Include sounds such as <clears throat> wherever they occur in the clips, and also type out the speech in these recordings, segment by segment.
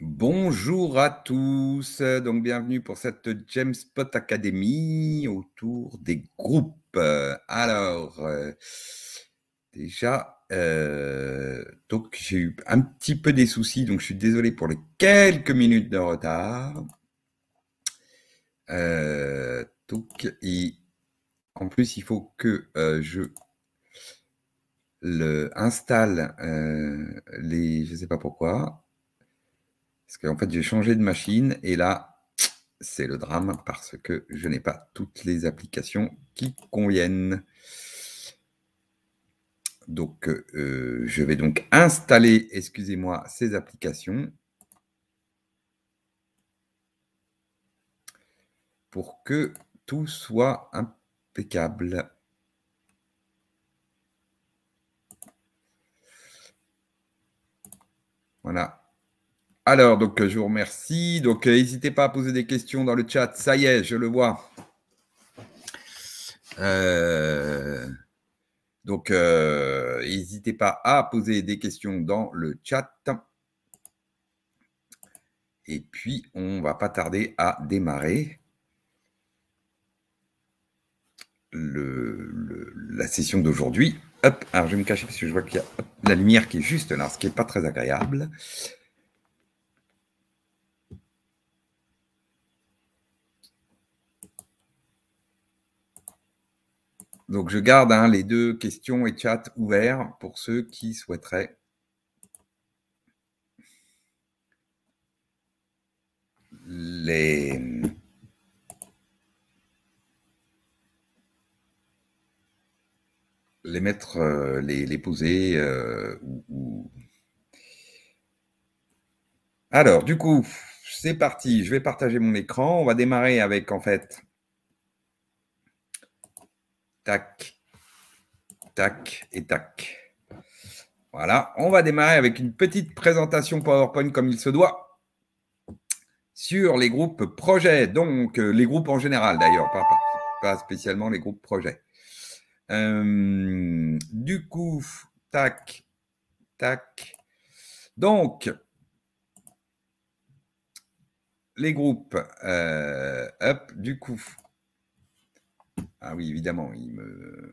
Bonjour à tous, donc bienvenue pour cette Jamespot Academy autour des groupes. Alors, euh, déjà, euh, donc j'ai eu un petit peu des soucis, donc je suis désolé pour les quelques minutes de retard. Euh, donc, en plus, il faut que je le installe les, je ne sais pas pourquoi, parce qu'en fait, j'ai changé de machine et là, c'est le drame parce que je n'ai pas toutes les applications qui conviennent. Donc, euh, je vais donc installer, excusez-moi, ces applications pour que tout soit impeccable. Voilà. Alors, donc, je vous remercie. Donc, euh, n'hésitez pas à poser des questions dans le chat. Ça y est, je le vois. Euh, donc, euh, n'hésitez pas à poser des questions dans le chat. Et puis, on ne va pas tarder à démarrer la session d'aujourd'hui. Hop, alors je vais me cacher parce que je vois qu'il y a la lumière qui est juste là, ce qui n'est pas très agréable. Donc, je garde hein, les deux questions et chat ouverts pour ceux qui souhaiteraient. Les, mettre, euh, les, poser. Euh, Alors, du coup, c'est parti. Je vais partager mon écran. On va démarrer avec, en fait, Tac, tac et tac. Voilà, on va démarrer avec une petite présentation PowerPoint comme il se doit sur les groupes projets, donc euh, les groupes en général d'ailleurs, pas, spécialement les groupes projets. Euh, du coup, tac, tac. Donc, les groupes, euh, hop, du coup, ah oui, évidemment, il me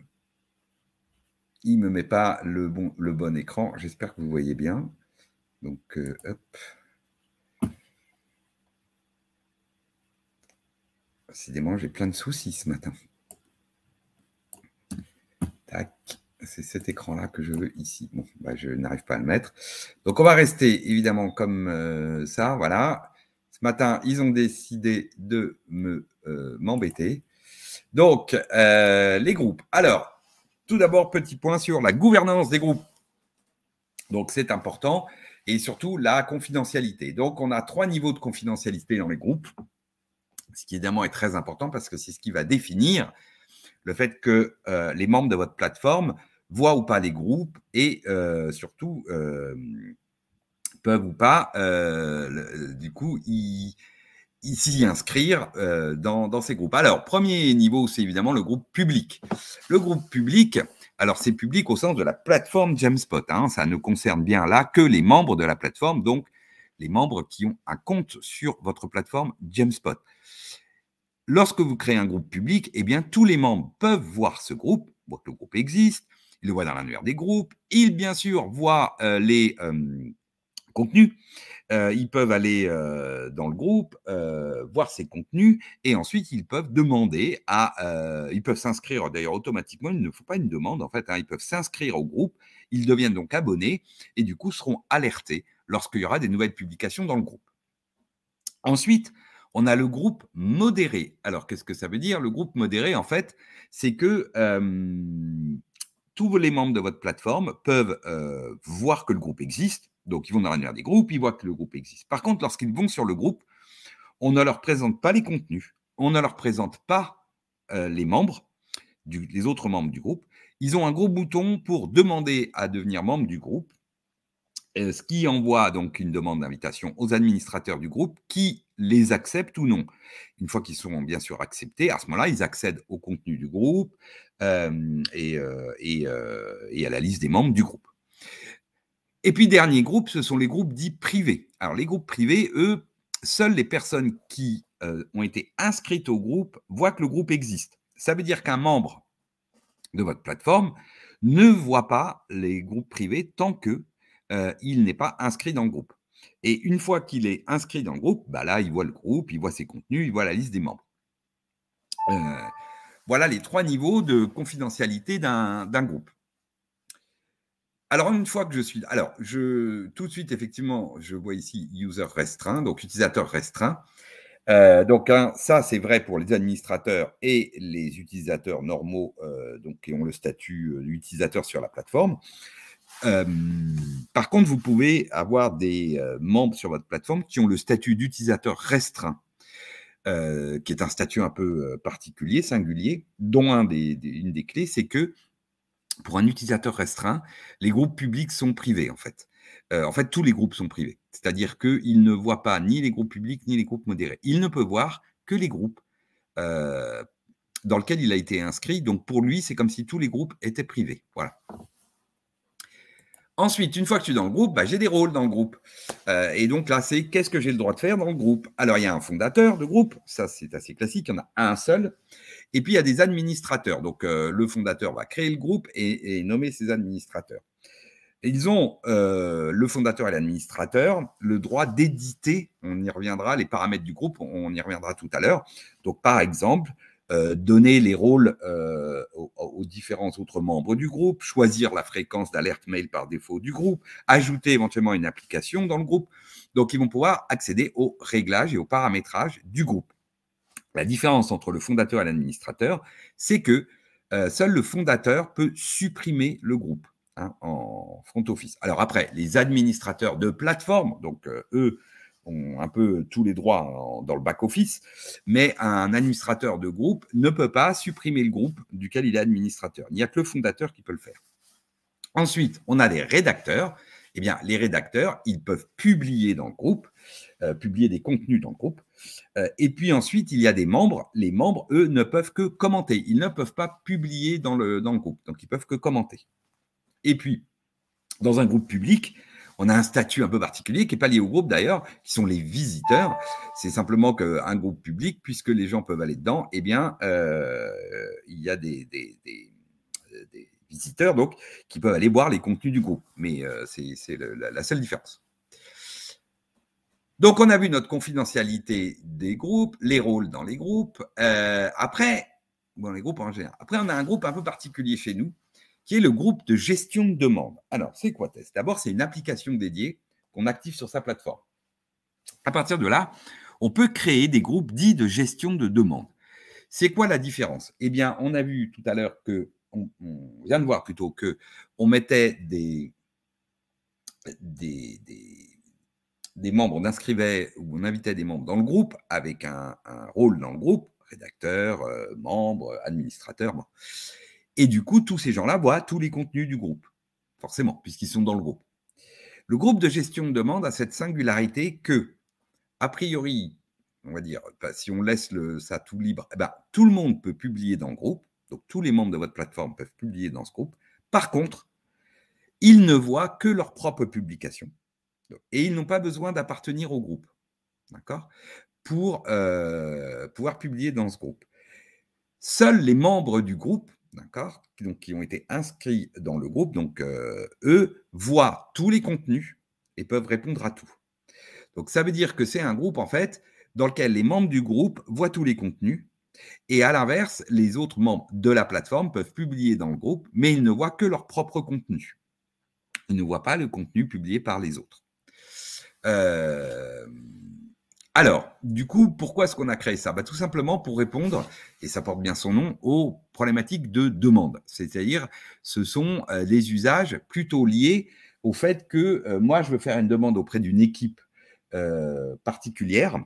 me met pas le bon, le bon écran. J'espère que vous voyez bien. Donc, euh, hop. Décidément, j'ai plein de soucis ce matin. Tac. C'est cet écran-là que je veux ici. Bon, bah, je n'arrive pas à le mettre. Donc, on va rester évidemment comme euh, ça. Voilà. Ce matin, ils ont décidé de me euh, m'embêter. Donc, euh, les groupes. Alors, tout d'abord, petit point sur la gouvernance des groupes. Donc, c'est important. Et surtout, la confidentialité. Donc, on a trois niveaux de confidentialité dans les groupes, ce qui évidemment est très important parce que c'est ce qui va définir le fait que euh, les membres de votre plateforme voient ou pas les groupes et euh, surtout peuvent ou pas, du coup, ils s'y inscrire euh, dans, ces groupes. Alors, premier niveau, c'est évidemment le groupe public. Le groupe public, alors c'est public au sens de la plateforme Jamspot. Hein, ça ne concerne bien là que les membres de la plateforme, donc les membres qui ont un compte sur votre plateforme Jamspot. Lorsque vous créez un groupe public, eh bien, tous les membres peuvent voir ce groupe, voient que le groupe existe, ils le voient dans l'annuaire des groupes, ils, bien sûr, voient euh, les euh, contenus euh, ils peuvent aller euh, dans le groupe, euh, voir ces contenus, et ensuite ils peuvent demander à, ils peuvent s'inscrire d'ailleurs automatiquement. Il ne faut pas une demande en fait. Hein, ils peuvent s'inscrire au groupe. Ils deviennent donc abonnés et du coup seront alertés lorsqu'il y aura des nouvelles publications dans le groupe. Ensuite, on a le groupe modéré. Alors, qu'est-ce que ça veut dire? Le groupe modéré, en fait, c'est que tous les membres de votre plateforme peuvent voir que le groupe existe, donc, ils vont dans l'annuaire des groupes, ils voient que le groupe existe. Par contre, lorsqu'ils vont sur le groupe, on ne leur présente pas les contenus, on ne leur présente pas euh, les membres, les autres membres du groupe. Ils ont un gros bouton pour demander à devenir membre du groupe, euh, ce qui envoie donc une demande d'invitation aux administrateurs du groupe qui les acceptent ou non. Une fois qu'ils sont bien sûr acceptés, à ce moment-là, ils accèdent au contenu du groupe euh, et, et à la liste des membres du groupe. Et puis, dernier groupe, ce sont les groupes dits privés. Alors, les groupes privés, eux, seules les personnes qui euh, ont été inscrites au groupe voient que le groupe existe. Ça veut dire qu'un membre de votre plateforme ne voit pas les groupes privés tant que euh, il n'est pas inscrit dans le groupe. Et une fois qu'il est inscrit dans le groupe, bah là, il voit le groupe, il voit ses contenus, il voit la liste des membres. Euh, voilà les trois niveaux de confidentialité d'un groupe. Alors, une fois que je suis. Alors, je, tout de suite, effectivement, je vois ici user restreint, donc utilisateur restreint. Euh, donc, ça, c'est vrai pour les administrateurs et les utilisateurs normaux euh, donc, qui ont le statut d'utilisateur sur la plateforme. par contre, vous pouvez avoir des membres sur votre plateforme qui ont le statut d'utilisateur restreint. Euh, qui est un statut un peu euh, particulier, singulier, dont une des clés, c'est que pour un utilisateur restreint, les groupes publics sont privés, en fait. Euh, en fait, tous les groupes sont privés. C'est-à-dire qu'il ne voit pas ni les groupes publics ni les groupes modérés. Il ne peut voir que les groupes dans lesquels il a été inscrit. Donc, pour lui, c'est comme si tous les groupes étaient privés. Voilà. Ensuite, une fois que je suis dans le groupe, bah, j'ai des rôles dans le groupe. Euh, et donc là, c'est qu'est-ce que j'ai le droit de faire dans le groupe? Alors, il y a un fondateur de groupe, ça c'est assez classique, il y en a un seul. Et puis, il y a des administrateurs. Donc, euh, le fondateur va créer le groupe et, nommer ses administrateurs. ils ont, euh, le fondateur et l'administrateur, le droit d'éditer, on y reviendra, les paramètres du groupe, on y reviendra tout à l'heure. Donc, par exemple, euh, donner les rôles aux, différents autres membres du groupe, choisir la fréquence d'alerte mail par défaut du groupe, ajouter éventuellement une application dans le groupe. Donc, ils vont pouvoir accéder aux réglages et au paramétrage du groupe. La différence entre le fondateur et l'administrateur, c'est que euh, seul le fondateur peut supprimer le groupe hein, en front office. Alors après, les administrateurs de plateforme, donc eux, ont un peu tous les droits dans le back-office, mais un administrateur de groupe ne peut pas supprimer le groupe duquel il est administrateur. Il n'y a que le fondateur qui peut le faire. Ensuite, on a les rédacteurs. Eh bien, les rédacteurs, ils peuvent publier dans le groupe, euh, publier des contenus dans le groupe. Euh, et puis ensuite, il y a des membres. Les membres, eux, ne peuvent que commenter. Ils ne peuvent pas publier dans le, groupe. Donc, ils peuvent que commenter. Et puis, dans un groupe public, on a un statut un peu particulier qui n'est pas lié au groupe d'ailleurs, qui sont les visiteurs. C'est simplement qu'un groupe public, puisque les gens peuvent aller dedans, eh bien, euh, il y a des, visiteurs donc qui peuvent aller voir les contenus du groupe. Mais euh, c'est la, seule différence. Donc, on a vu notre confidentialité des groupes, les rôles dans les groupes. Euh, après, bon, les groupes en général. Après, on a un groupe un peu particulier chez nous qui est le groupe de gestion de demande. Alors, c'est quoi Test D'abord, c'est une application dédiée qu'on active sur sa plateforme. À partir de là, on peut créer des groupes dits de gestion de demande. C'est quoi la différence? Eh bien, on a vu tout à l'heure que, on, vient de voir plutôt que on mettait des, membres, on inscrivait ou on invitait des membres dans le groupe avec un, rôle dans le groupe, rédacteur, euh, membre, administrateur. Et du coup, tous ces gens-là voient tous les contenus du groupe, forcément, puisqu'ils sont dans le groupe. Le groupe de gestion de demande a cette singularité que, a priori, on va dire, bah, si on laisse ça tout libre, eh ben, tout le monde peut publier dans le groupe. Donc, tous les membres de votre plateforme peuvent publier dans ce groupe. Par contre, ils ne voient que leur propre publication. Et ils n'ont pas besoin d'appartenir au groupe. Pour euh, pouvoir publier dans ce groupe. Seuls les membres du groupe qui ont été inscrits dans le groupe, donc euh, eux voient tous les contenus et peuvent répondre à tout. Donc ça veut dire que c'est un groupe en fait dans lequel les membres du groupe voient tous les contenus et à l'inverse, les autres membres de la plateforme peuvent publier dans le groupe, mais ils ne voient que leur propre contenu. Ils ne voient pas le contenu publié par les autres. Euh, alors, du coup, pourquoi est-ce qu'on a créé ça? Bah, Tout simplement pour répondre, et ça porte bien son nom, aux problématiques de demande. C'est-à-dire, ce sont euh, des usages plutôt liés au fait que euh, moi, je veux faire une demande auprès d'une équipe particulière,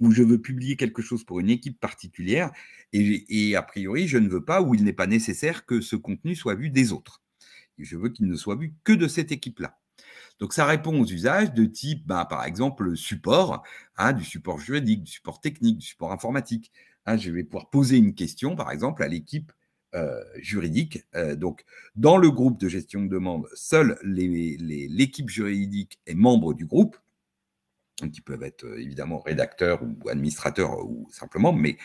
où je veux publier quelque chose pour une équipe particulière, et a priori, je ne veux pas, ou il n'est pas nécessaire que ce contenu soit vu des autres. je veux qu'il ne soit vu que de cette équipe-là. Donc ça répond aux usages de type, ben, par exemple, support, hein, du support juridique, du support technique, du support informatique. Hein. je vais pouvoir poser une question, par exemple, à l'équipe euh, juridique. Euh, donc, dans le groupe de gestion de demande, seule l'équipe juridique est membre du groupe. qui peuvent être évidemment rédacteurs ou administrateurs ou simplement, mais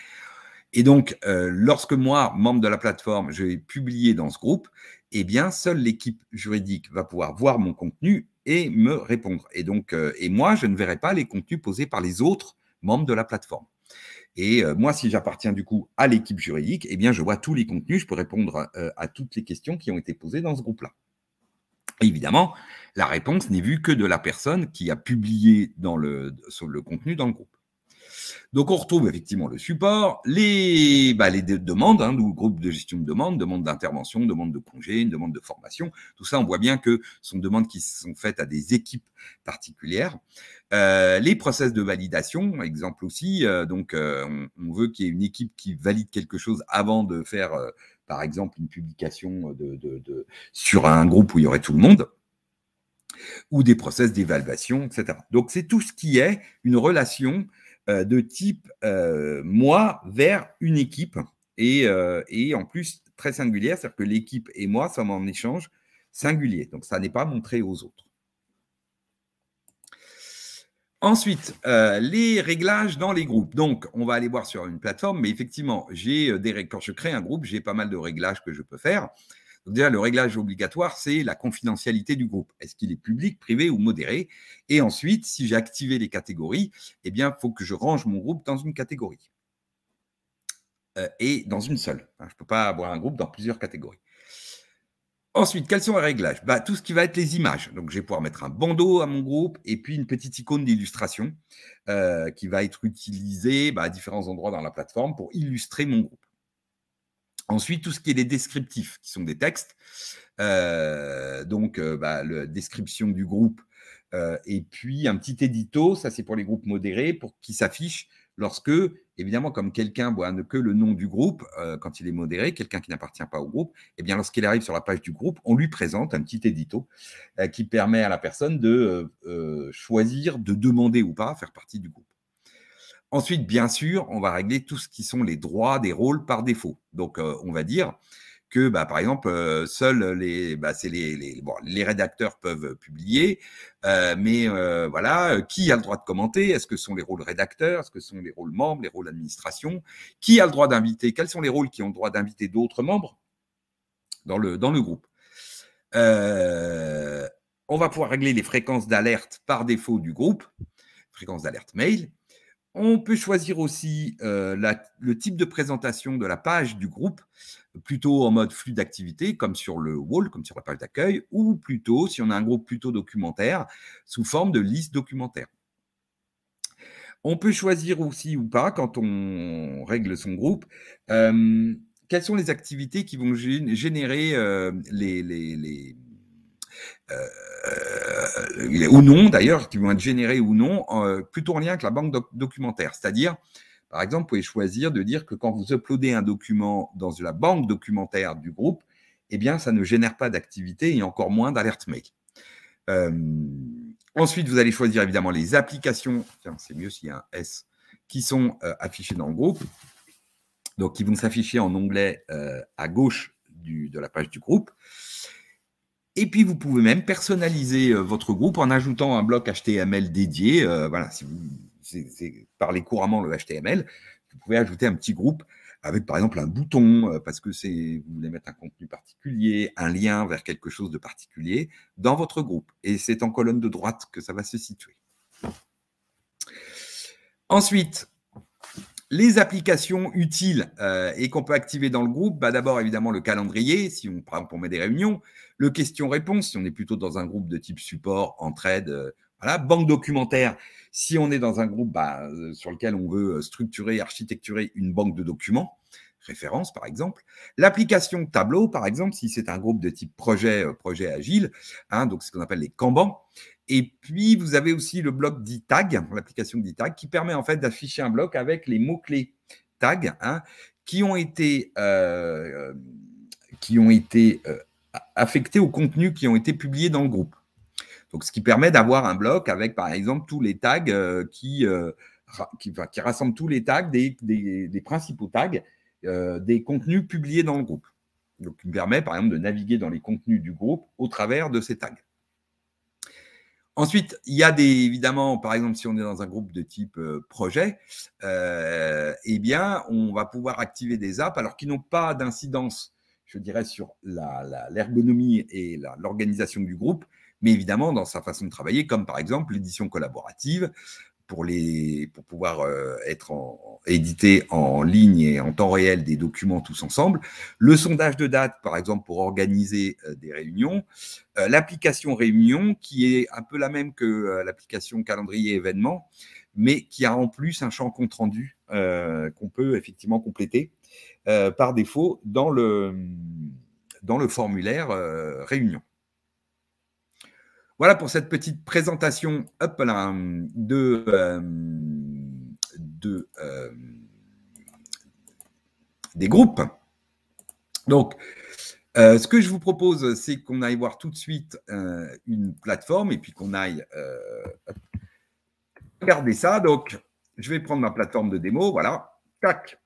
et donc, lorsque moi, membre de la plateforme, je vais publier dans ce groupe, eh bien, seule l'équipe juridique va pouvoir voir mon contenu et me répondre. Et donc, et moi, je ne verrai pas les contenus posés par les autres membres de la plateforme. Et moi, si j'appartiens du coup à l'équipe juridique, eh bien, je vois tous les contenus, je peux répondre à toutes les questions qui ont été posées dans ce groupe-là. Évidemment, la réponse n'est vue que de la personne qui a publié dans le, sur le contenu dans le groupe. Donc on retrouve effectivement le support, les, bah, demandes, hein, groupe de gestion de demande, demande d'intervention, demande de congé, une demande de formation. Tout ça, on voit bien que ce sont demandes qui sont faites à des équipes particulières. Euh, les process de validation, exemple aussi, euh, donc euh, on, veut qu'il y ait une équipe qui valide quelque chose avant de faire, par exemple, une publication sur un groupe où il y aurait tout le monde ou des process d'évaluation, etc. Donc c'est tout ce qui est une relation euh, de type euh, moi vers une équipe et, euh, et en plus très singulière, c'est-à-dire que l'équipe et moi sommes en échange singulier. Donc ça n'est pas montré aux autres. Ensuite, les réglages dans les groupes. Donc, on va aller voir sur une plateforme, mais effectivement, j'ai des quand je crée un groupe, j'ai pas mal de réglages que je peux faire déjà, le réglage obligatoire, c'est la confidentialité du groupe. Est-ce qu'il est public, privé ou modéré? Et ensuite, si j'ai activé les catégories, eh bien, il faut que je range mon groupe dans une catégorie. Euh, et dans une seule. je ne peux pas avoir un groupe dans plusieurs catégories. Ensuite, quels sont les réglages? Bah, Tout ce qui va être les images. Donc, je vais pouvoir mettre un bandeau à mon groupe et puis une petite icône d'illustration euh, qui va être utilisée bah, à différents endroits dans la plateforme pour illustrer mon groupe. Ensuite, tout ce qui est des descriptifs, qui sont des textes. Euh, donc, euh, bah, la description du groupe. Euh, et puis, un petit édito, ça c'est pour les groupes modérés, pour qui s'affiche lorsque, évidemment, comme quelqu'un voit que le nom du groupe, quand il est modéré, quelqu'un qui n'appartient pas au groupe, eh bien, lorsqu'il arrive sur la page du groupe, on lui présente un petit édito qui permet à la personne de choisir, de demander ou pas faire partie du groupe. Ensuite, bien sûr, on va régler tout ce qui sont les droits des rôles par défaut. Donc, euh, on va dire que, bah, par exemple, euh, seuls les, bah, les, les, les, rédacteurs peuvent publier, euh, mais voilà, qui a le droit de commenter? Est-ce que sont les rôles rédacteurs? Est-ce que sont les rôles membres, les rôles administration Qui a le droit d'inviter? Quels sont les rôles qui ont le droit d'inviter d'autres membres dans le, dans le groupe? On va pouvoir régler les fréquences d'alerte par défaut du groupe, fréquences d'alerte mail. On peut choisir aussi euh, le type de présentation de la page du groupe, plutôt en mode flux d'activité, comme sur le wall, comme sur la page d'accueil, ou plutôt, si on a un groupe plutôt documentaire, sous forme de liste documentaire. On peut choisir aussi ou pas, quand on règle son groupe, euh, quelles sont les activités qui vont générer euh, les, ou non d'ailleurs, qui vont être générés ou non, euh, plutôt en lien avec la banque documentaire. C'est-à-dire, par exemple, vous pouvez choisir de dire que quand vous uploadez un document dans la banque documentaire du groupe, eh bien, ça ne génère pas d'activité et encore moins d'alerte mail. Euh, ensuite, vous allez choisir évidemment les applications, c'est mieux s'il y a un S, qui sont affichées dans le groupe. Donc, qui vont s'afficher en onglet à gauche de la page du groupe. Et puis, vous pouvez même personnaliser euh, votre groupe en ajoutant un bloc HTML dédié. Euh, voilà, si vous parlez couramment le HTML, vous pouvez ajouter un petit groupe avec, par exemple, un bouton, euh, parce que vous voulez mettre un contenu particulier, un lien vers quelque chose de particulier dans votre groupe. Et c'est en colonne de droite que ça va se situer. Ensuite, les applications utiles et qu'on peut activer dans le groupe, bah d'abord évidemment le calendrier, si on, par exemple on met des réunions, le question-réponse, si on est plutôt dans un groupe de type support, entraide, euh, voilà, banque documentaire, si on est dans un groupe bah, euh, sur lequel on veut euh, structurer, architecturer une banque de documents, référence par exemple. L'application Tableau, par exemple, si c'est un groupe de type projet, projet agile, hein, donc ce qu'on appelle les Kanban. Et puis, vous avez aussi le bloc d'e-tag, l'application d'e-tag, qui permet en fait d'afficher un bloc avec les mots-clés tag hein, qui ont été, qui ont été affectés aux contenus qui ont été publiés dans le groupe. Donc, ce qui permet d'avoir un bloc avec, par exemple, tous les tags euh, qui, euh, qui, qui, rassemblent tous les tags des, des, principaux tags euh, des contenus publiés dans le groupe. Donc, qui permet, par exemple, de naviguer dans les contenus du groupe au travers de ces tags. Ensuite, il y a des, évidemment, par exemple, si on est dans un groupe de type euh, projet, euh, eh bien, on va pouvoir activer des apps alors qui n'ont pas d'incidence, je dirais, sur l'ergonomie et l'organisation du groupe, mais évidemment dans sa façon de travailler, comme par exemple l'édition collaborative, pour, les, pour pouvoir euh, être en, édité en ligne et en temps réel des documents tous ensemble, le sondage de date, par exemple, pour organiser euh, des réunions, euh, l'application réunion, qui est un peu la même que l'application calendrier événement, mais qui a en plus un champ compte rendu qu'on peut effectivement compléter par défaut dans le, dans le formulaire réunion. Voilà pour cette petite présentation euh, euh, des groupes. Donc, euh, ce que je vous propose, c'est qu'on aille voir tout de suite une plateforme et puis qu'on aille regarder ça. Donc, je vais prendre ma plateforme de démo. Voilà. Tac.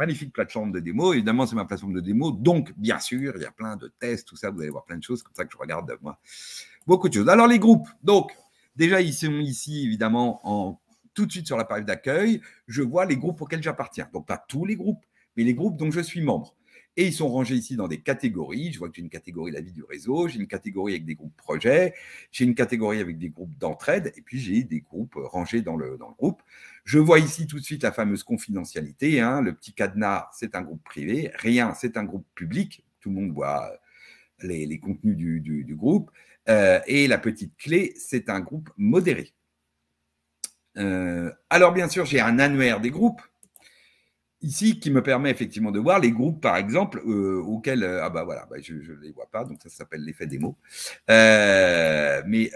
Magnifique plateforme de démo. Évidemment, c'est ma plateforme de démo. Donc, bien sûr, il y a plein de tests, tout ça. Vous allez voir plein de choses comme ça que je regarde moi beaucoup de choses. Alors, les groupes. Donc, déjà, ils sont ici, évidemment, en, tout de suite sur la page d'accueil. Je vois les groupes auxquels j'appartiens. Donc, pas tous les groupes, mais les groupes dont je suis membre. Et ils sont rangés ici dans des catégories. Je vois que j'ai une catégorie la vie du réseau, j'ai une catégorie avec des groupes projets, j'ai une catégorie avec des groupes d'entraide, et puis j'ai des groupes rangés dans le, groupe. Je vois ici tout de suite la fameuse confidentialité. Hein. Le petit cadenas, c'est un groupe privé. Rien, c'est un groupe public. Tout le monde voit les, les contenus du, groupe. Euh, et la petite clé, c'est un groupe modéré. Euh, alors, bien sûr, j'ai un annuaire des groupes ici qui me permet effectivement de voir les groupes, par exemple, euh, auxquels. ah, bah voilà, bah, je ne les vois pas, donc ça, s'appelle l'effet des mots. mais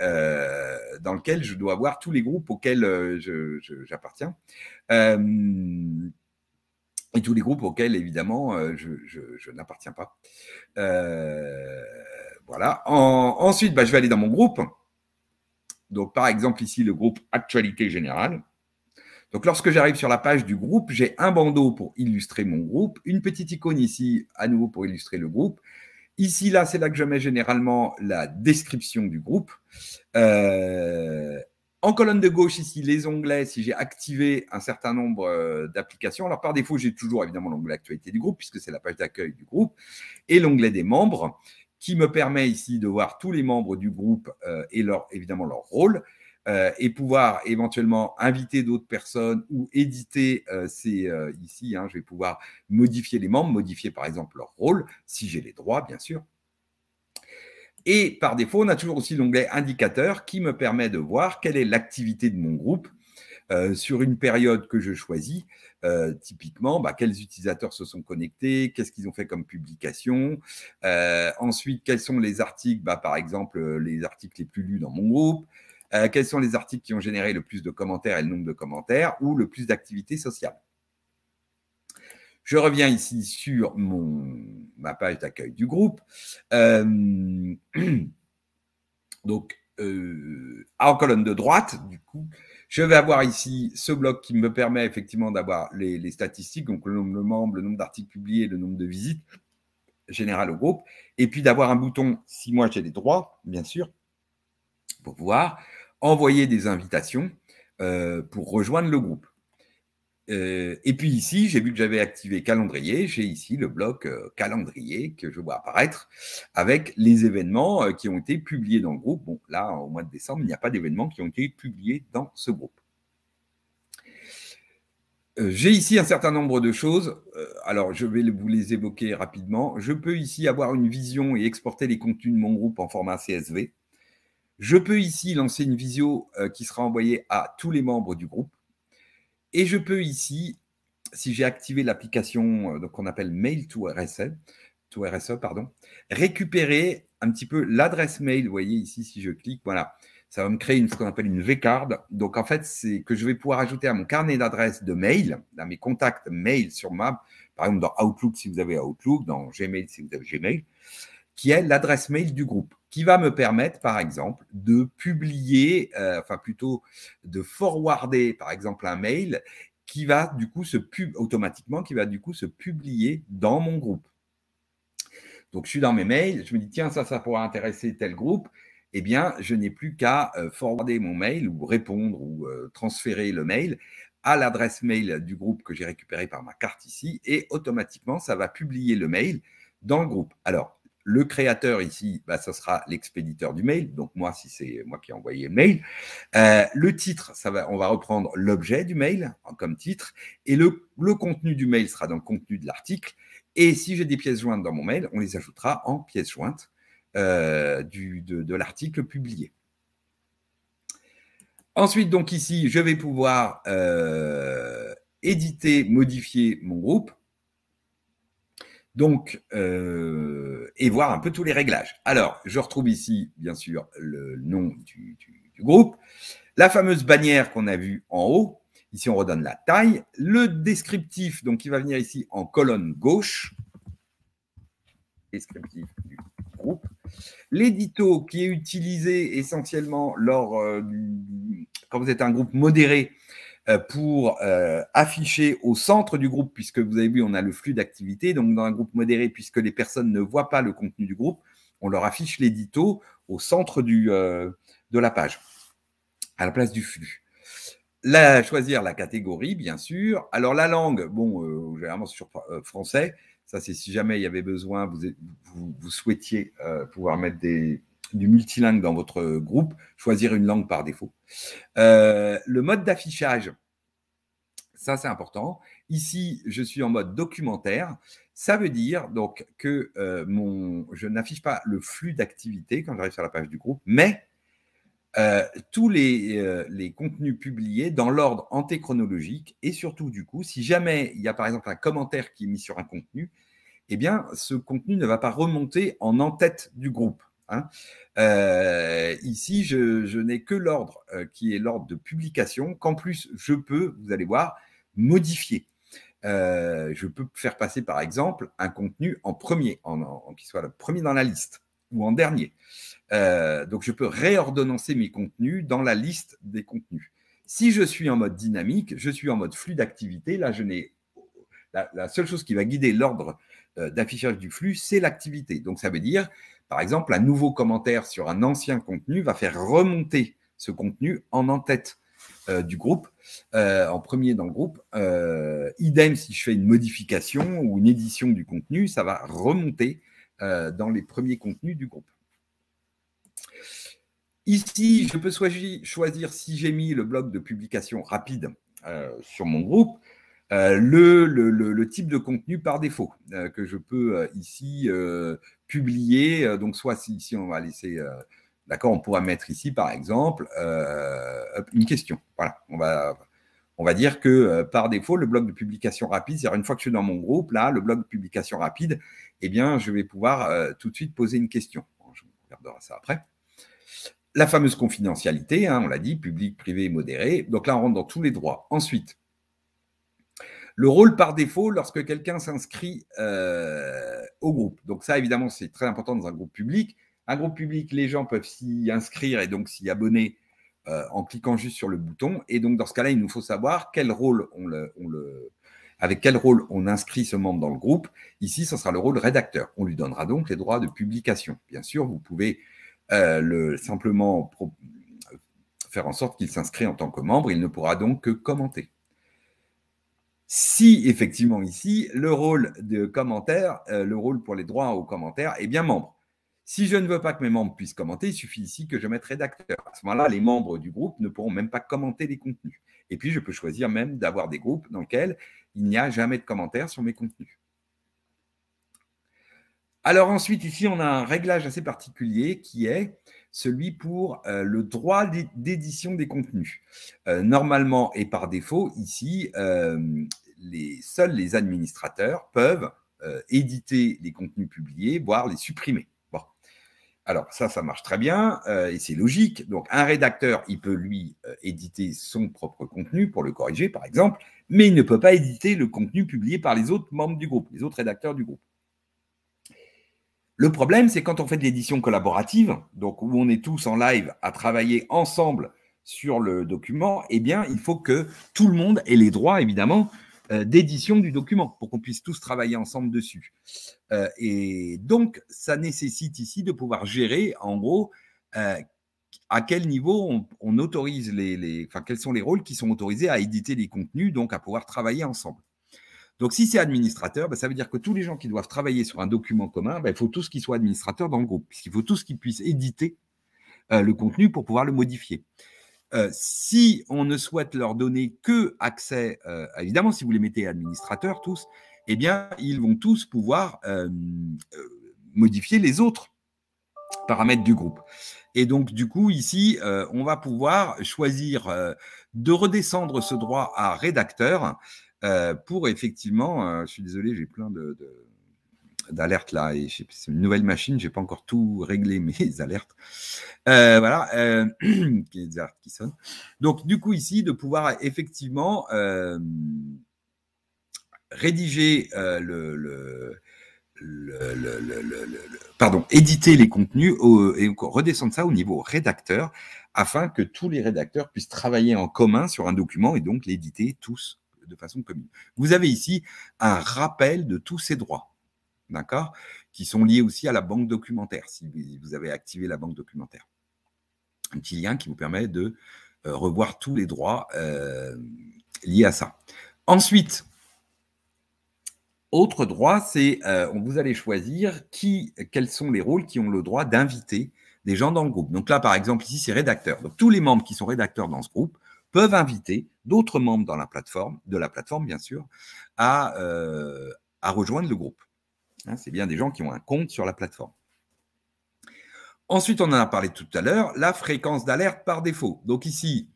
dans lequel je dois voir tous les groupes auxquels j'appartiens. et tous les groupes auxquels, évidemment, je, je n'appartiens pas. Voilà. ensuite, bah, je vais aller dans mon groupe. Donc, par exemple, ici, le groupe Actualité Générale. Donc, lorsque j'arrive sur la page du groupe, j'ai un bandeau pour illustrer mon groupe, une petite icône ici, à nouveau pour illustrer le groupe. Ici, là, c'est là que je mets généralement la description du groupe. Euh, en colonne de gauche, ici, les onglets, si j'ai activé un certain nombre euh, d'applications. Alors, par défaut, j'ai toujours évidemment l'onglet Actualité du groupe, puisque c'est la page d'accueil du groupe, et l'onglet des membres qui me permet ici de voir tous les membres du groupe euh, et leur, évidemment leur rôle. Euh, et pouvoir éventuellement inviter d'autres personnes ou éditer euh, ces ici. Hein, je vais pouvoir modifier les membres, modifier par exemple leur rôle, si j'ai les droits, bien sûr. Et par défaut, on a toujours aussi l'onglet indicateur qui me permet de voir quelle est l'activité de mon groupe sur une période que je choisis euh, typiquement, bah, quels utilisateurs se sont connectés, qu'est-ce qu'ils ont fait comme publication. Euh, ensuite, quels sont les articles, bah, par exemple, euh, les articles les plus lus dans mon groupe. Quels sont les articles qui ont généré le plus de commentaires et le nombre de commentaires ou le plus d'activités sociales? Je reviens ici sur mon, ma page d'accueil du groupe. <clears throat> donc, en colonne de droite, du coup, je vais avoir ici ce bloc qui me permet effectivement d'avoir les, statistiques, donc le nombre de membres, le nombre d'articles publiés, le nombre de visites générales au groupe, et puis d'avoir un bouton, si moi j'ai les droits, bien sûr, pour pouvoir envoyer des invitations euh, pour rejoindre le groupe. Euh, et puis ici, j'ai vu que j'avais activé calendrier. J'ai ici le bloc euh, calendrier que je vois apparaître avec les événements qui ont été publiés dans le groupe. Bon, là, au mois de décembre, il n'y a pas d'événements qui ont été publiés dans ce groupe. J'ai ici un certain nombre de choses. Alors, je vais vous les évoquer rapidement. Je peux ici avoir une vision et exporter les contenus de mon groupe en format CSV. Je peux ici lancer une visio qui sera envoyée à tous les membres du groupe. Et je peux ici, si j'ai activé l'application euh, qu'on appelle Mail to RSE, to RSE pardon, récupérer un petit peu l'adresse mail. Vous voyez ici, si je clique, voilà, ça va me créer une, ce qu'on appelle une V-card. Donc en fait, c'est que je vais pouvoir ajouter à mon carnet d'adresse de mail, à mes contacts mail sur ma, par exemple dans Outlook si vous avez Outlook, dans Gmail si vous avez Gmail, qui est l'adresse mail du groupe qui va me permettre, par exemple, de publier, euh, enfin plutôt de forwarder, par exemple, un mail qui va du coup se pub automatiquement, qui va du coup se publier dans mon groupe. Donc, je suis dans mes mails, je me dis, tiens, ça, ça pourrait intéresser tel groupe. eh bien, je n'ai plus qu'à forwarder mon mail ou répondre ou transférer le mail à l'adresse mail du groupe que j'ai récupéré par ma carte ici et automatiquement, ça va publier le mail dans le groupe. Alors, le créateur ici, bah, ce sera l'expéditeur du mail. Donc moi, si c'est moi qui ai envoyé le mail. Euh, le titre, ça va, on va reprendre l'objet du mail comme titre. Et le, contenu du mail sera dans le contenu de l'article. Et si j'ai des pièces jointes dans mon mail, on les ajoutera en pièces jointes euh, de, l'article publié. Ensuite, donc ici, je vais pouvoir euh, éditer, modifier mon groupe. Donc, et voir un peu tous les réglages. Alors, je retrouve ici, bien sûr, le nom du, groupe, la fameuse bannière qu'on a vue en haut. Ici, on redonne la taille. Le descriptif, donc, qui va venir ici en colonne gauche. Descriptif du groupe. L'édito qui est utilisé essentiellement lors euh, quand vous êtes un groupe modéré, pour euh, afficher au centre du groupe, puisque vous avez vu, on a le flux d'activité. Donc, dans un groupe modéré, puisque les personnes ne voient pas le contenu du groupe, on leur affiche l'édito au centre du, euh, de la page, à la place du flux. Là, choisir la catégorie, bien sûr. Alors, la langue, bon, généralement sur français. Ça, c'est si jamais il y avait besoin, vous, vous souhaitiez pouvoir mettre des, du multilingue dans votre groupe, choisir une langue par défaut. Euh, le mode d'affichage, ça c'est important. Ici, je suis en mode documentaire. Ça veut dire donc que euh, mon, je n'affiche pas le flux d'activité quand j'arrive sur la page du groupe, mais euh, tous les, les, contenus publiés dans l'ordre antéchronologique et surtout du coup, si jamais il y a par exemple un commentaire qui est mis sur un contenu, eh bien, ce contenu ne va pas remonter en en-tête du groupe. Hein. Euh, ici, je, n'ai que l'ordre euh, qui est l'ordre de publication, qu'en plus, je peux, vous allez voir, modifier. Euh, je peux faire passer, par exemple, un contenu en premier, en, qui soit le premier dans la liste ou en dernier. donc, je peux réordonnancer mes contenus dans la liste des contenus. Si je suis en mode dynamique, je suis en mode flux d'activité. Là, je n'ai la, la, seule chose qui va guider l'ordre d'affichage du flux, c'est l'activité. Donc, ça veut dire par exemple, un nouveau commentaire sur un ancien contenu va faire remonter ce contenu en en-tête euh, du groupe, euh, en premier dans le groupe. Euh, idem, si je fais une modification ou une édition du contenu, ça va remonter dans les premiers contenus du groupe. Ici, je peux choisir si j'ai mis le bloc de publication rapide sur mon groupe, le, le, type de contenu par défaut que je peux ici publier. Euh, donc, soit si, on va laisser. Euh, d'accord, on pourra mettre ici, par exemple, euh, une question. Voilà, on va, on va dire que par défaut, le bloc de publication rapide, c'est-à-dire une fois que je suis dans mon groupe, là, le bloc de publication rapide, eh bien, je vais pouvoir tout de suite poser une question. je regarderai ça après. La fameuse confidentialité, hein, on l'a dit, public, privé, modéré. Donc là, on rentre dans tous les droits. Ensuite, le rôle par défaut lorsque quelqu'un s'inscrit euh, au groupe. Donc ça, évidemment, c'est très important dans un groupe public. Un groupe public, les gens peuvent s'y inscrire et donc s'y abonner euh, en cliquant juste sur le bouton. Et donc dans ce cas-là, il nous faut savoir quel rôle on le, avec quel rôle on inscrit ce membre dans le groupe. Ici, ce sera le rôle rédacteur. On lui donnera donc les droits de publication. Bien sûr, vous pouvez euh, le, simplement faire en sorte qu'il s'inscrit en tant que membre. Il ne pourra donc que commenter. Si effectivement ici, le rôle de commentaire, euh, le rôle pour les droits aux commentaires est bien membre. Si je ne veux pas que mes membres puissent commenter, il suffit ici que je mette rédacteur. À ce moment-là, les membres du groupe ne pourront même pas commenter les contenus. Et puis, je peux choisir même d'avoir des groupes dans lesquels il n'y a jamais de commentaires sur mes contenus. Alors ensuite, ici, on a un réglage assez particulier qui est celui pour euh, le droit d'édition des contenus. Euh, normalement et par défaut, ici, seuls les administrateurs peuvent éditer les contenus publiés, voire les supprimer. Alors ça, ça marche très bien et c'est logique. Donc un rédacteur, il peut lui éditer son propre contenu pour le corriger, par exemple, mais il ne peut pas éditer le contenu publié par les autres membres du groupe, les autres rédacteurs du groupe. Le problème, c'est quand on fait de l'édition collaborative, donc où on est tous en live à travailler ensemble sur le document, eh bien, il faut que tout le monde ait les droits, évidemment, euh, d'édition du document pour qu'on puisse tous travailler ensemble dessus. Euh, et donc, ça nécessite ici de pouvoir gérer, en gros, à quel niveau on, autorise les, enfin, quels sont les rôles qui sont autorisés à éditer les contenus, donc à pouvoir travailler ensemble. Donc, si c'est administrateur, ben, ça veut dire que tous les gens qui doivent travailler sur un document commun, ben, il faut tous qu'ils soient administrateurs dans le groupe, puisqu'il faut tous qu'ils puissent éditer euh, le contenu pour pouvoir le modifier. Euh, si on ne souhaite leur donner que accès, euh, évidemment, si vous les mettez administrateurs tous, eh bien, ils vont tous pouvoir modifier les autres paramètres du groupe. Et donc, du coup, ici, on va pouvoir choisir de redescendre ce droit à rédacteur euh, pour effectivement, euh, je suis désolé, j'ai plein de, d'alertes là et c'est une nouvelle machine, j'ai pas encore tout réglé <laughs> mes alertes. Euh, voilà, euh, <clears throat> des alertes qui sonnent. Donc du coup ici de pouvoir effectivement rédiger le, le, le, pardon, éditer les contenus et redescendre ça au niveau rédacteur afin que tous les rédacteurs puissent travailler en commun sur un document et donc l'éditer tous de façon commune. Vous avez ici un rappel de tous ces droits, d'accord, qui sont liés aussi à la banque documentaire, si vous avez activé la banque documentaire. Un petit lien qui vous permet de euh, revoir tous les droits euh, liés à ça. Ensuite, autre droit, c'est euh, vous allez choisir qui, quels sont les rôles qui ont le droit d'inviter des gens dans le groupe. Donc là, par exemple, ici, c'est rédacteur. Donc tous les membres qui sont rédacteurs dans ce groupe peuvent inviter d'autres membres dans la plateforme, de la plateforme bien sûr, à, euh, à rejoindre le groupe. Hein, c'est bien des gens qui ont un compte sur la plateforme. Ensuite, on en a parlé tout à l'heure, la fréquence d'alerte par défaut. Donc ici,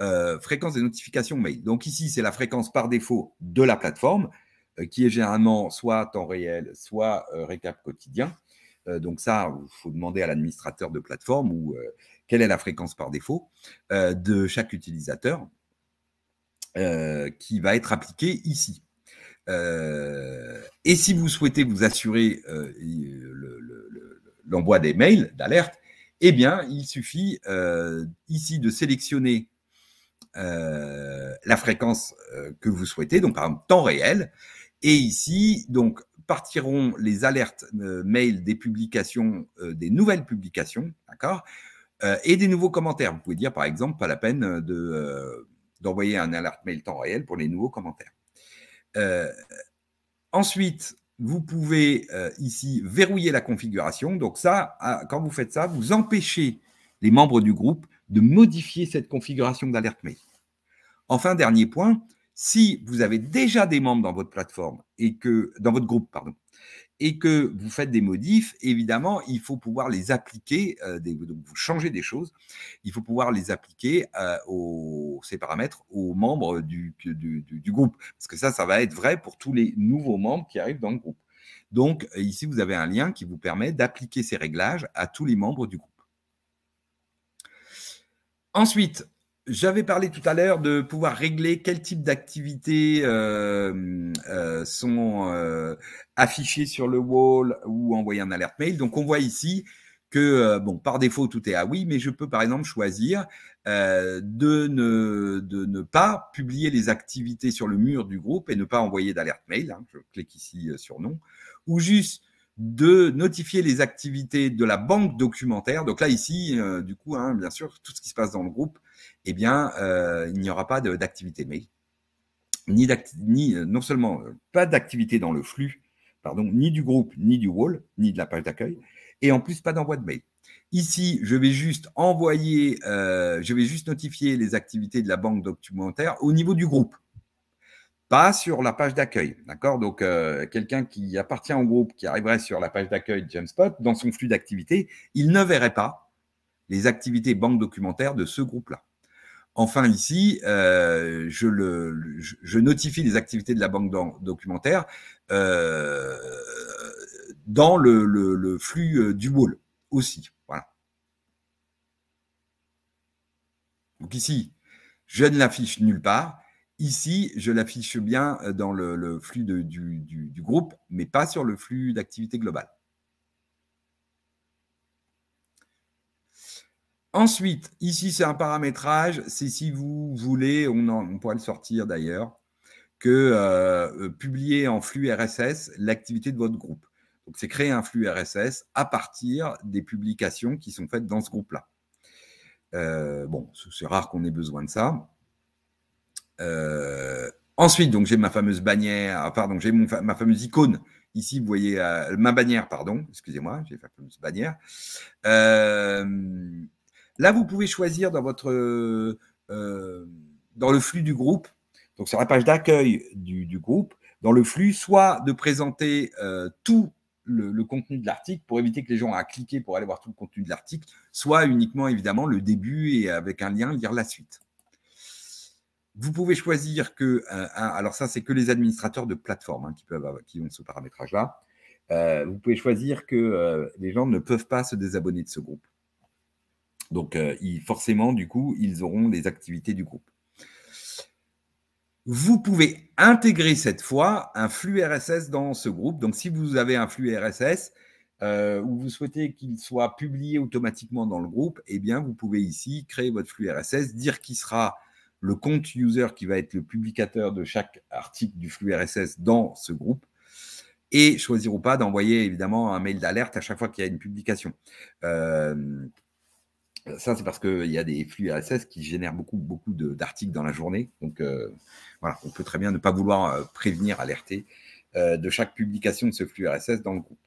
euh, fréquence des notifications mail. Donc ici, c'est la fréquence par défaut de la plateforme, euh, qui est généralement soit temps réel, soit récap quotidien. donc ça, il faut demander à l'administrateur de plateforme ou quelle est la fréquence par défaut euh, de chaque utilisateur euh, qui va être appliquée ici. Euh, et si vous souhaitez vous assurer l'envoi des mails d'alerte, eh bien, il suffit ici de sélectionner la fréquence que vous souhaitez, donc par exemple temps réel, et ici, donc, partiront les alertes mail des publications, des nouvelles publications, d'accord euh, et des nouveaux commentaires. Vous pouvez dire, par exemple, pas la peine de, euh, d'envoyer un alert mail temps réel pour les nouveaux commentaires. Euh, ensuite, vous pouvez ici verrouiller la configuration. Donc ça, ah, quand vous faites ça, vous empêchez les membres du groupe de modifier cette configuration d'alerte mail. Enfin, dernier point, si vous avez déjà des membres dans votre plateforme et que dans votre groupe, pardon, et que vous faites des modifs, évidemment, il faut pouvoir les appliquer, euh, donc vous changez des choses, il faut pouvoir les appliquer euh, ces paramètres aux membres du, groupe. Parce que ça, ça va être vrai pour tous les nouveaux membres qui arrivent dans le groupe. Donc, ici, vous avez un lien qui vous permet d'appliquer ces réglages à tous les membres du groupe. Ensuite, j'avais parlé tout à l'heure de pouvoir régler quel type d'activités euh, euh, sont euh, affichées sur le wall ou envoyer un alerte mail. Donc, on voit ici que, bon, par défaut, tout est à oui, mais je peux par exemple choisir de ne, de, ne, pas publier les activités sur le mur du groupe et ne pas envoyer d'alerte mail. Hein, je clique ici sur non. Ou juste de notifier les activités de la banque documentaire. Donc là, ici, du coup, hein, bien sûr, tout ce qui se passe dans le groupe eh bien, euh, il n'y aura pas d'activité mail, ni, euh, non seulement euh, pas d'activité dans le flux, pardon, ni du groupe, ni du wall, ni de la page d'accueil, et en plus pas d'envoi de mail. Ici, je vais juste envoyer, je vais juste notifier les activités de la banque documentaire au niveau du groupe, pas sur la page d'accueil. D'accord? Donc, quelqu'un qui appartient au groupe, qui arriverait sur la page d'accueil de Jamspot, dans son flux d'activités, il ne verrait pas les activités banque documentaire de ce groupe-là. Enfin, ici, euh, je, notifie les activités de la banque documentaire euh, dans le, flux euh, du wall aussi. Donc ici, je ne l'affiche nulle part. Ici, je l'affiche bien dans le, flux du, du, groupe, mais pas sur le flux d'activité globale. Ensuite, ici, c'est un paramétrage. C'est si vous voulez, on, pourrait le sortir d'ailleurs, que euh, euh, publier en flux RSS l'activité de votre groupe. Donc, c'est créer un flux RSS à partir des publications qui sont faites dans ce groupe-là. Euh, bon, c'est rare qu'on ait besoin de ça. Ensuite, donc j'ai ma fameuse bannière, pardon, j'ai ma fameuse icône. Ici, vous voyez ma bannière, pardon, excusez-moi, j'ai ma fameuse bannière. Là, vous pouvez choisir dans votre dans le flux du groupe, donc sur la page d'accueil du, groupe, dans le flux, soit de présenter tout le, contenu de l'article pour éviter que les gens aient à cliquer pour aller voir tout le contenu de l'article, soit uniquement évidemment le début et avec un lien lire la suite. Vous pouvez choisir que, euh, alors ça c'est que les administrateurs de plateforme hein, qui, ont ce paramétrage-là. Euh, vous pouvez choisir que euh, les gens ne peuvent pas se désabonner de ce groupe. Donc forcément, du coup, ils auront les activités du groupe vous pouvez intégrer cette fois un flux RSS dans ce groupe. Donc, si vous avez un flux RSS euh, ou vous souhaitez qu'il soit publié automatiquement dans le groupe, eh bien, vous pouvez ici créer votre flux RSS, dire qui sera le compte user qui va être le publicateur de chaque article du flux RSS dans ce groupe et choisir ou pas d'envoyer évidemment un mail d'alerte à chaque fois qu'il y a une publication. Euh, ça, c'est parce qu'il y a des flux RSS qui génèrent beaucoup, beaucoup d'articles dans la journée. Donc, euh, voilà, on peut très bien ne pas vouloir euh, prévenir, alerter euh, de chaque publication de ce flux RSS dans le groupe.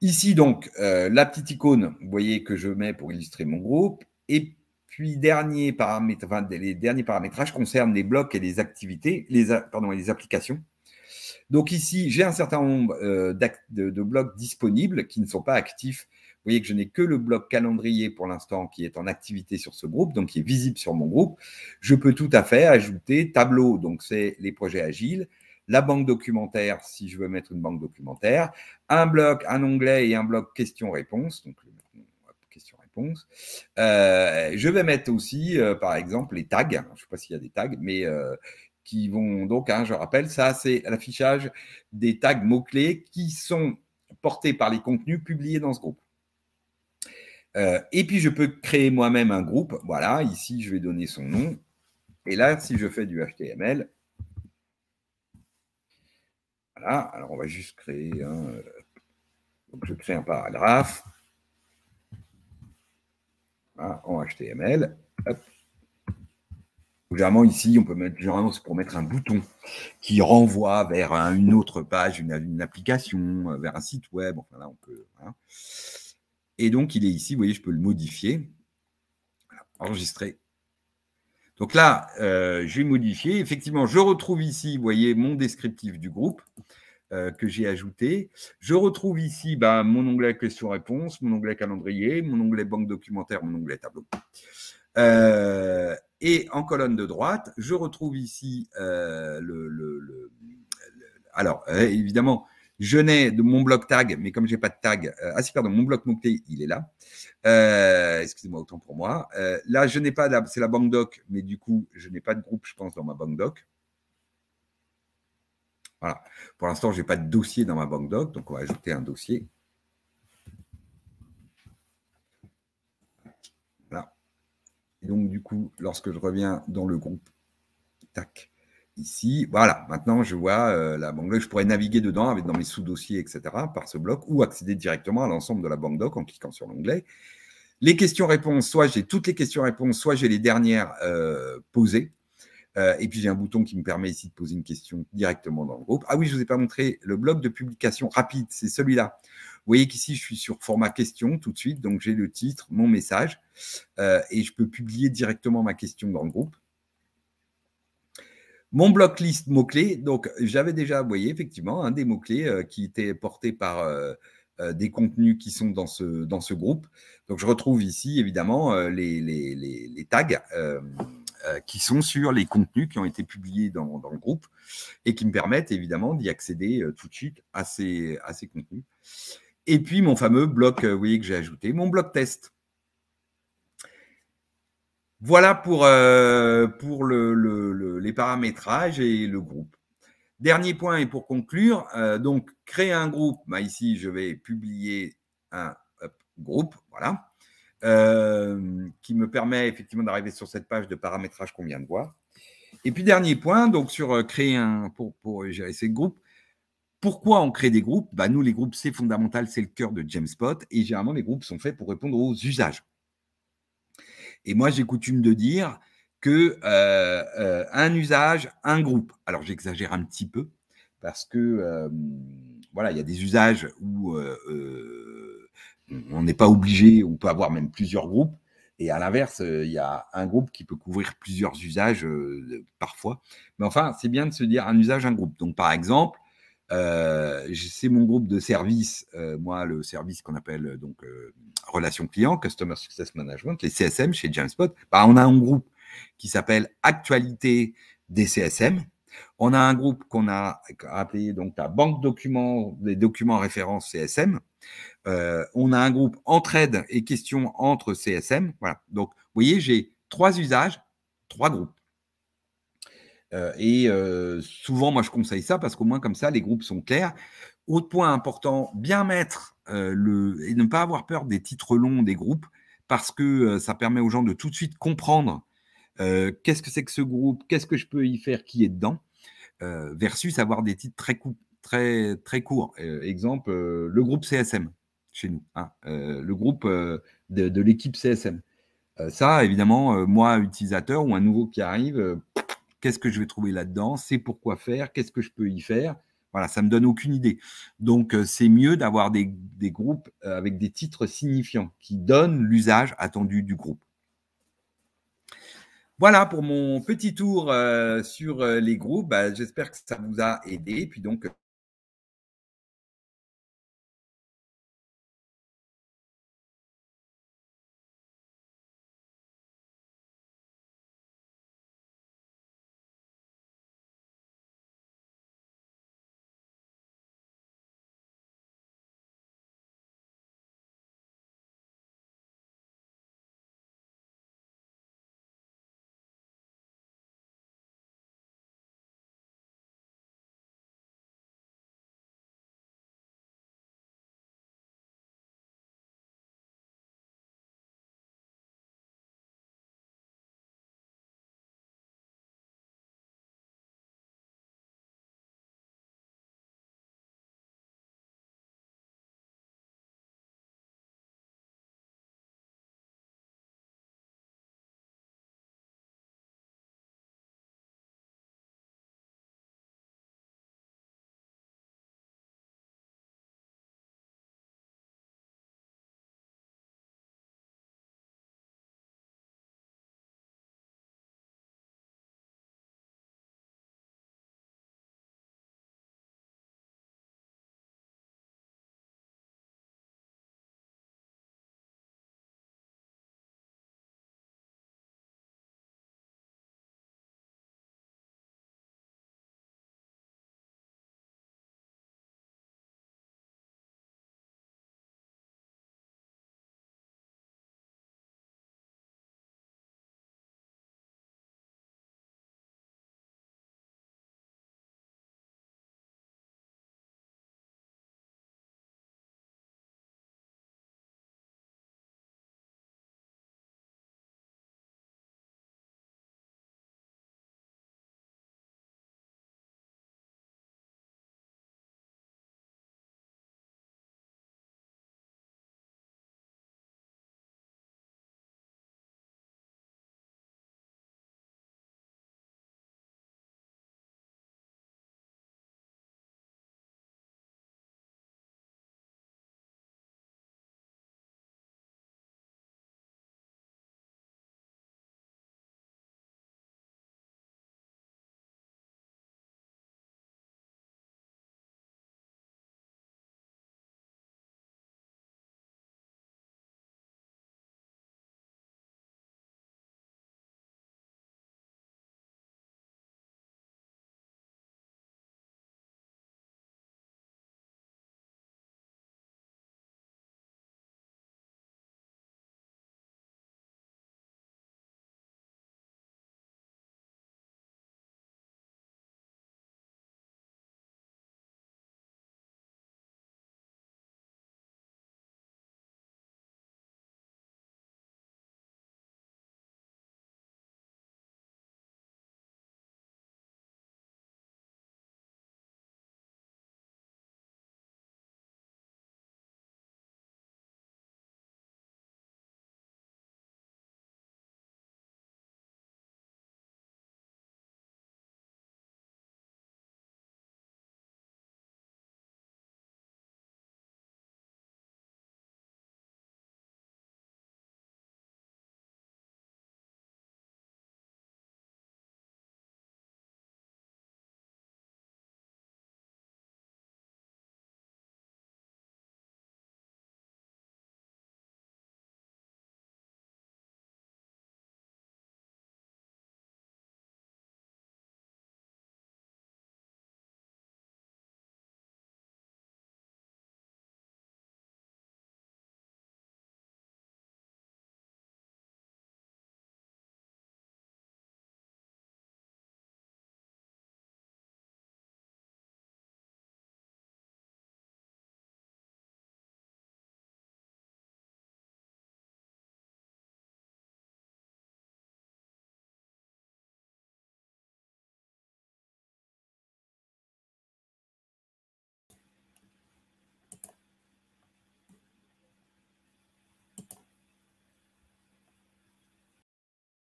Ici, donc, la petite icône, vous voyez, que je mets pour illustrer mon groupe. Et puis, dernier paramètre, les derniers paramétrages concernent les blocs et les activités, les, applications. Donc ici, j'ai un certain nombre de, blocs disponibles qui ne sont pas actifs voyez que je n'ai que le bloc calendrier pour l'instant qui est en activité sur ce groupe, donc qui est visible sur mon groupe. Je peux tout à fait ajouter tableau, donc c'est les projets agiles, la banque documentaire si je veux mettre une banque documentaire, un bloc, un onglet et un bloc questions-réponses. Donc questions-réponses. Euh, je vais mettre aussi, euh, par exemple, les tags. Je ne sais pas s'il y a des tags, mais euh, qui vont donc, hein, je rappelle, ça c'est l'affichage des tags mots-clés qui sont portés par les contenus publiés dans ce groupe. Euh, et puis, je peux créer moi-même un groupe. Voilà, ici, je vais donner son nom. Et là, si je fais du HTML, voilà, alors on va juste créer un. Euh, donc, je crée un paragraphe en HTML. Généralement, ici, on peut mettre, généralement, c'est pour mettre un bouton qui renvoie vers une autre page, une, application, vers un site web. Enfin, là, on peut. Et donc, il est ici, vous voyez, je peux le modifier. Enregistrer. Donc là, euh, je vais modifier. Effectivement, je retrouve ici, vous voyez, mon descriptif du groupe euh, que j'ai ajouté. Je retrouve ici bah, mon onglet questions-réponses, mon onglet calendrier, mon onglet banque documentaire, mon onglet tableau. Euh, et en colonne de droite, je retrouve ici le, Alors, évidemment, je n'ai de mon bloc tag, mais comme je n'ai pas de tag, euh, ah si, pardon, mon bloc mot-clé, il est là. Euh, excusez-moi, autant pour moi. Euh, là, je n'ai pas, c'est la banque doc, mais du coup, je n'ai pas de groupe, je pense, dans ma banque doc. Voilà. Pour l'instant, je n'ai pas de dossier dans ma banque doc, donc on va ajouter un dossier. Voilà. Et donc, du coup, lorsque je reviens dans le groupe, tac, ici. Voilà, maintenant je vois euh, la banque doc. Je pourrais naviguer dedans avec dans mes sous-dossiers, etc. par ce bloc ou accéder directement à l'ensemble de la banque doc en cliquant sur l'onglet. Les questions-réponses, soit j'ai toutes les questions-réponses, soit j'ai les dernières euh, posées. Euh, et puis j'ai un bouton qui me permet ici de poser une question directement dans le groupe. Ah oui, je ne vous ai pas montré le bloc de publication rapide, c'est celui-là. Vous voyez qu'ici, je suis sur format question tout de suite, donc j'ai le titre, mon message, et je peux publier directement ma question dans le groupe. Mon bloc liste mots-clés, donc j'avais déjà, vous voyez, effectivement, un des mots-clés euh, qui était porté par euh, euh, des contenus qui sont dans ce, groupe. Donc je retrouve ici, évidemment, les, tags qui sont sur les contenus qui ont été publiés dans, dans le groupe et qui me permettent, évidemment, d'y accéder tout de suite à ces, à ces contenus. Et puis mon fameux bloc, vous voyez, que j'ai ajouté, mon bloc test. Voilà pour, euh, les paramétrages et le groupe. Dernier point et pour conclure, euh, donc créer un groupe. Bah, ici, je vais publier un groupe, voilà, euh, qui me permet effectivement d'arriver sur cette page de paramétrage qu'on vient de voir. Et puis dernier point, donc sur créer un pour, pour gérer ces groupes, Pourquoi on crée des groupes? Bah, Nous, les groupes, c'est fondamental, c'est le cœur de Jamespot. Et généralement, les groupes sont faits pour répondre aux usages. Et moi, j'ai coutume de dire que euh, euh, un usage, un groupe. Alors, j'exagère un petit peu parce que euh, voilà, il y a des usages où on n'est pas obligé, on peut avoir même plusieurs groupes. Et à l'inverse, il y a un groupe qui peut couvrir plusieurs usages parfois. Mais enfin, c'est bien de se dire un usage, un groupe. Donc, par exemple, euh, c'est mon groupe de service, euh, moi, le service qu'on appelle euh, donc Relations Clients, Customer Success Management, les CSM chez Jamspot. Bah, on a un groupe qui s'appelle Actualité des CSM. On a un groupe qu'on a appelé donc la banque documents, des documents références CSM. on a un groupe entraide et questions entre CSM. Voilà. Donc, vous voyez, j'ai trois usages, trois groupes. Euh, et euh, souvent, moi, je conseille ça parce qu'au moins, comme ça, les groupes sont clairs. Autre point important, bien mettre euh, le. et ne pas avoir peur des titres longs des groupes parce que ça permet aux gens de tout de suite comprendre qu'est-ce que c'est que ce groupe, qu'est-ce que je peux y faire, qui est dedans, versus avoir des titres très, très, très courts. exemple, le groupe CSM chez nous, hein, le groupe de, de l'équipe CSM. ça, évidemment, moi, utilisateur ou un nouveau qui arrive, Qu'est-ce que je vais trouver là-dedans C'est pourquoi faire Qu'est-ce que je peux y faire Voilà, ça me donne aucune idée. Donc, euh, c'est mieux d'avoir des, groupes euh, avec des titres signifiants qui donnent l'usage attendu du groupe. Voilà pour mon petit tour euh, sur les groupes. Bah, j'espère que ça vous a aidé. Puis donc,